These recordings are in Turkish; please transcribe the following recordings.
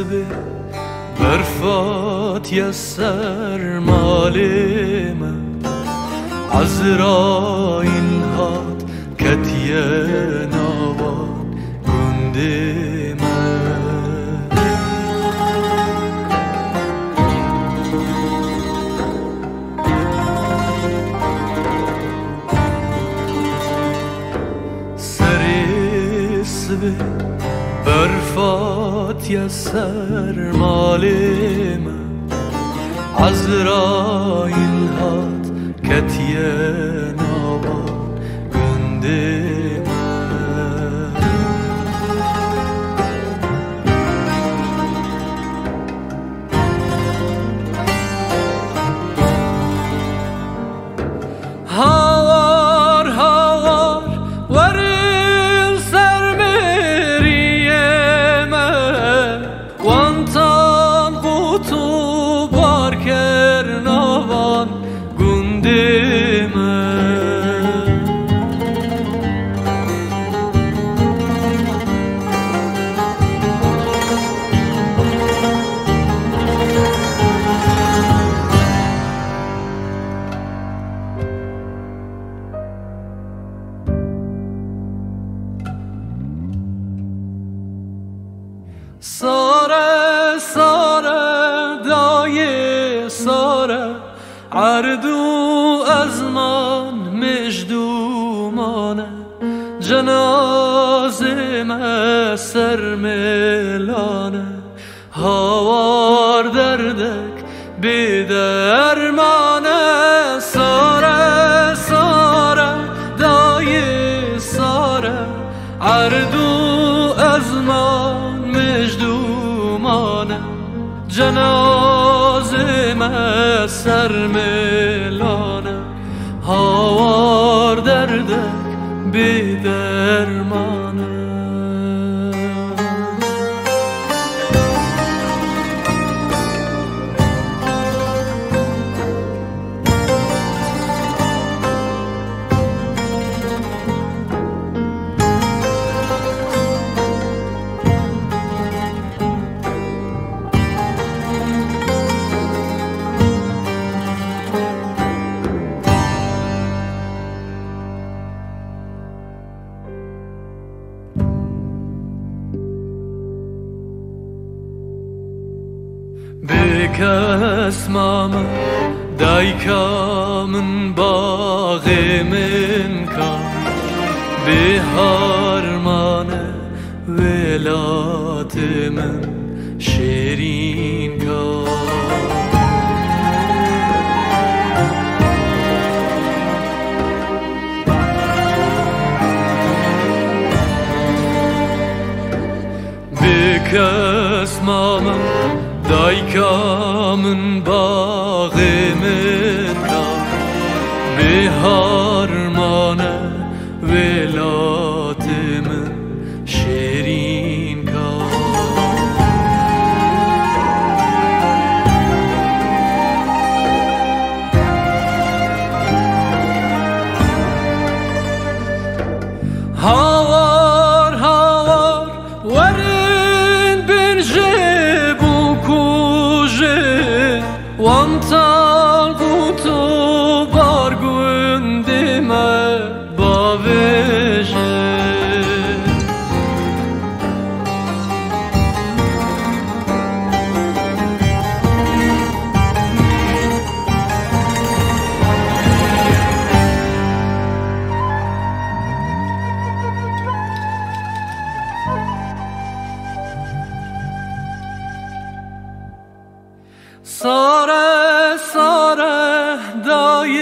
سبه برفات یسر مالمه عزرائیل هات کتیه ناوان گنده من سر سبه برفات یسر مالمه عزرائیل هات کتیه نابان گنده ساره عردو از من مجدومانه. جنازه ما سر ملانه هوار دردک بی درمانه ساره ساره دایه ساره. عردو از من مجدومانه. جنازه لازم از سرملانم هوار دردک به درمان. kas mama Dai kamen bagemen kam Beharmane velatemen şerin kam Bekes Daykamın bağımında bir harmana velan One. ساره ساره دای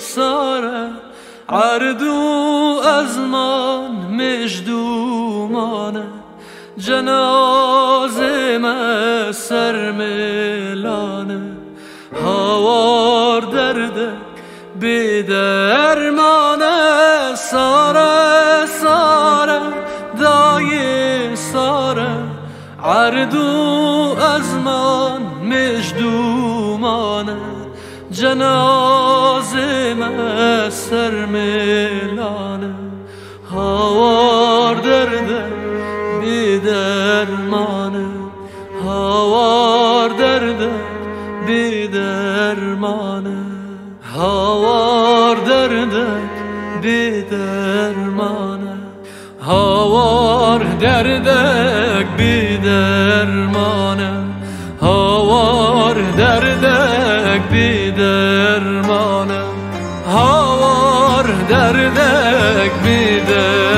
ساره. عردو از من مجدومانه جنازه ما سر ملانه هوار دردک به درمانه ساره ساره دای ساره. عردو cenazeme sermilane Ha var derde bir dermanı Ha var derde bir dermanı Ha derde bir dermanı Ha derde دردك بدك